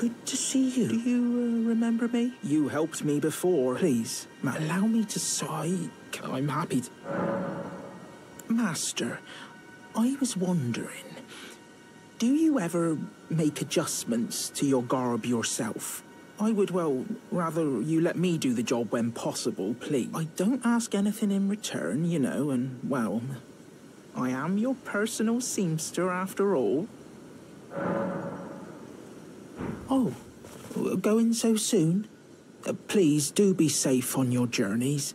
good to see you. Do you uh, remember me? You helped me before. Please, ma- allow me to sigh. I'm happy to... Master, I was wondering, do you ever make adjustments to your garb yourself? I would, well, rather you let me do the job when possible, please. I don't ask anything in return, you know, and, well, I am your personal seamster after all. Oh, going so soon? Uh, please do be safe on your journeys.